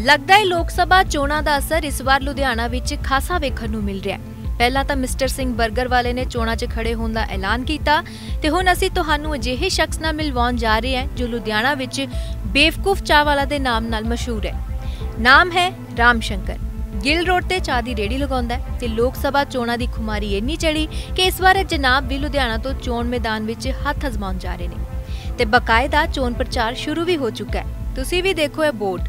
ਲੱਗਦਾ ਹੈ ਲੋਕ ਸਭਾ ਚੋਣਾਂ ਦਾ ਅਸਰ ਇਸ ਵਾਰ ਲੁਧਿਆਣਾ ਵਿੱਚ ਖਾਸਾ ਵੇਖਣ ਨੂੰ ਮਿਲ ਰਿਹਾ ਹੈ। ਪਹਿਲਾਂ ਤਾਂ ਮਿਸਟਰ ਸਿੰਘ ਬਰਗਰ ਵਾਲੇ ਨੇ ਚੋਣਾਂ 'ਚ ਖੜੇ ਹੋਣ ਦਾ ਐਲਾਨ ਕੀਤਾ ਤੇ ਹੁਣ ਅਸੀਂ ਤੁਹਾਨੂੰ ਅਜਿਹੇ ਸ਼ਖਸ ਨਾਲ ਮਿਲਵਾਉਣ ਜਾ ਰਹੇ ਹਾਂ ਜੋ ਲੁਧਿਆਣਾ ਵਿੱਚ ਬੇਵਕੂਫ ਚਾਹ ਵਾਲਾ ਦੇ ਨਾਮ ਨਾਲ ਮਸ਼ਹੂਰ ਹੈ। ਨਾਮ ਹੈ ਰਾਮ ਸ਼ੰਕਰ ਗਿੱਲ ਰੋਡ ਤੇ ਚਾਹ ਦੀ ਰੇੜੀ ਲਗਾਉਂਦਾ ਹੈ ਤੇ ਲੋਕ ਸਭਾ ਚੋਣਾਂ ਦੀ ਖੁਮਾਰੀ ਇੰਨੀ ਚੜੀ ਕਿ ਇਸ ਵਾਰ ਜਨਾਬ ਵੀ ਲੁਧਿਆਣਾ ਤੋਂ ਚੋਣ ਮੈਦਾਨ ਵਿੱਚ ਹੱਥ ਅਜ਼ਮਾਉਣ ਜਾ ਰਹੇ ਨੇ। ਤੇ ਬਕਾਇਦਾ ਚੋਣ ਪ੍ਰਚਾਰ ਸ਼ੁਰੂ ਵੀ ਹੋ ਚੁੱਕਾ ਹੈ। ਤੁਸੀਂ ਵੀ ਦੇਖੋ ਇਹ ਬੋਰਡ।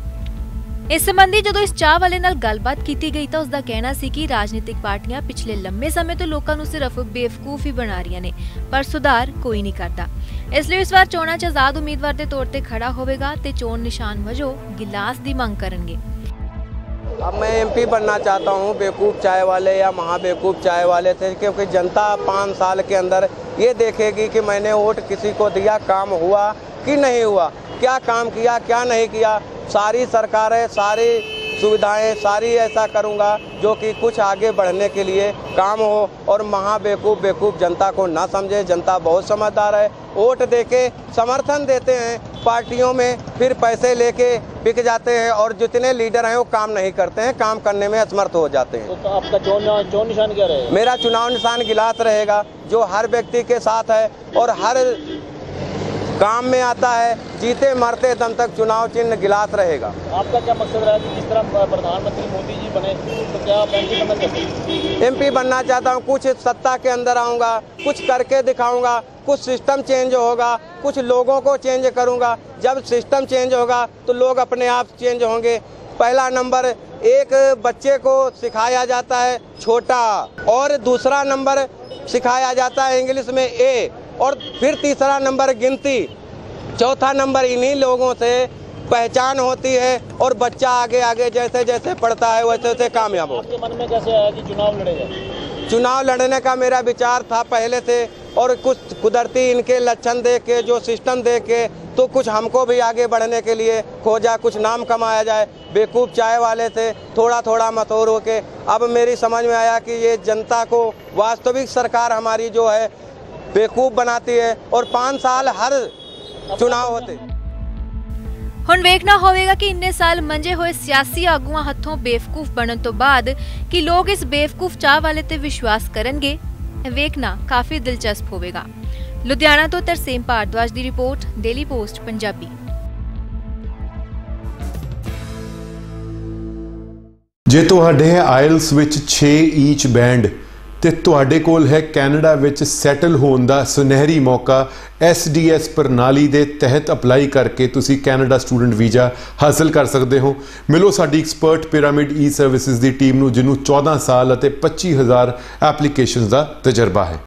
ਇਸ ਸੰਬੰਧੀ ਜਦੋਂ ਇਸ ਚਾਹ ਵਾਲੇ ਨਾਲ ਗੱਲਬਾਤ ਕੀਤੀ ਗਈ ਤਾਂ ਉਸ ਦਾ ਕਹਿਣਾ ਸੀ ਕਿ ਰਾਜਨੀਤਿਕ ਪਾਰਟੀਆਂ ਪਿਛਲੇ ਲੰਮੇ ਸਮੇਂ ਤੋਂ ਲੋਕਾਂ ਨੂੰ ਸਿਰਫ ਬੇਵਕੂਫ ਹੀ ਬਣਾ ਰਹੀਆਂ ਨੇ ਪਰ ਸੁਧਾਰ ਕੋਈ ਨਹੀਂ ਕਰਦਾ ਇਸ ਲਈ ਇਸ ਵਾਰ ਚੋਣਾਂ 'ਚ ਆਜ਼ਾਦ ਉਮੀਦਵਾਰ ਦੇ ਤੌਰ ਤੇ ਖੜਾ ਹੋਵੇਗਾ ਤੇ ਚੋਣ ਨਿਸ਼ਾਨ ਵਜੋਂ ਗਿਲਾਸ ਦੀ ਮੰਗ ਕਰਨਗੇ अब मैं एमपी बनना चाहता हूँ बेवकूफ़ चाय वाले या महाबेवकूफ़ चाय वाले थे क्योंकि जनता पाँच साल के अंदर ये देखेगी कि मैंने वोट किसी को दिया काम हुआ कि नहीं हुआ क्या काम किया क्या नहीं किया सारी सरकारें सारी सुविधाएँ सारी ऐसा करूँगा जो कि कुछ आगे बढ़ने के लिए काम हो और महाबेवकूफ़ बेकूफ़ जनता को ना समझे। जनता बहुत समझदार है। वोट देके समर्थन देते हैं। पार्टियों में फिर पैसे लेके बिक जाते हैं और जितने लीडर हैं वो काम नहीं करते हैं। काम करने में असमर्थ हो जाते हैं। तो आपका चोन चोन निशान क्या रहेगा? मेरा चुनाव निशान गिलास रहेगा। जो हर व्यक्ति के साथ है और हर काम में आता है जीते मरते दम तक चुनाव चिन्ह गिलास रहेगा। आपका क्या मकसद रहा कि जिस तरह प्रधानमंत्री मोदी जी बने तो क्या आप एमपी बनना चाहते हैं? एमपी बनना चाहता हूँ कुछ सत्ता के अंदर आऊँगा कुछ करके दिखाऊँगा कुछ सिस्टम चेंज होगा कुछ लोगों को चेंज करूँगा। जब सिस्टम चेंज होगा तो लोग अपने आप चेंज होंगे। पहला नंबर एक बच्चे को सिखाया जाता है छोटा और दूसरा नंबर सिखाया जाता है इंग्लिश में ए और फिर तीसरा नंबर गिनती। चौथा नंबर इन्हीं लोगों से पहचान होती है और बच्चा आगे आगे जैसे जैसे पढ़ता है वैसे वैसे कामयाब हो। आपके मन में कैसे आया कि चुनाव लड़े जाए? चुनाव लड़ने का मेरा विचार था पहले से और कुछ कुदरती इनके लक्षण देख के जो सिस्टम देख के तो कुछ हमको भी आगे बढ़ने के लिए खोजा कुछ नाम कमाया जाए। बेवकूफ़ चाय वाले से थोड़ा थोड़ा मथोर होके। अब मेरी समझ में आया कि ये जनता को वास्तविक सरकार हमारी जो है ਬੇਕੂਬ ਬਣਾਤੀ ਹੈ ਔਰ 5 ਸਾਲ ਹਰ ਚੁਣਾਵ ਹੋਤੇ ਹੁਣ ਵੇਖਣਾ ਹੋਵੇਗਾ ਕਿ ਇੰਨੇ ਸਾਲ ਮੰਜੇ ਹੋਏ ਸਿਆਸੀ ਆਗੂਆਂ ਹੱਥੋਂ ਬੇਵਕੂਫ ਬਣਨ ਤੋਂ ਬਾਅਦ ਕਿ ਲੋਕ ਇਸ ਬੇਵਕੂਫ ਚਾਹ ਵਾਲੇ ਤੇ ਵਿਸ਼ਵਾਸ ਕਰਨਗੇ ਵੇਖਣਾ ਕਾਫੀ ਦਿਲਚਸਪ ਹੋਵੇਗਾ। ਲੁਧਿਆਣਾ ਤੋਂ ਤਰਸੇਮ ਭਾਰਦਵਾਜ ਦੀ ਰਿਪੋਰਟ ਡੇਲੀ ਪੋਸਟ ਪੰਜਾਬੀ। ਜੇ ਤੁਹਾਡੇ ਆਇਲਸ ਵਿੱਚ 6 ਈਚ ਬੈਂਡ ਤੇ ਤੁਹਾਡੇ ਕੋਲ ਹੈ ਕੈਨੇਡਾ ਵਿੱਚ ਸੈਟਲ ਹੋਣ ਦਾ ਸੁਨਹਿਰੀ ਮੌਕਾ। SDS ਪ੍ਰਣਾਲੀ ਦੇ ਤਹਿਤ ਅਪਲਾਈ ਕਰਕੇ ਤੁਸੀਂ ਕੈਨੇਡਾ ਸਟੂਡੈਂਟ ਵੀਜ਼ਾ ਹਾਸਲ ਕਰ ਸਕਦੇ ਹੋ। ਮਿਲੋ ਸਾਡੀ ਐਕਸਪਰਟ ਪਿਰਾਮਿਡ ਈ ਸਰਵਿਸਿਜ਼ ਦੀ ਟੀਮ ਨੂੰ, ਜਿਹਨੂੰ 14 ਸਾਲ ਅਤੇ 25000 ਐਪਲੀਕੇਸ਼ਨਸ ਦਾ ਤਜਰਬਾ ਹੈ।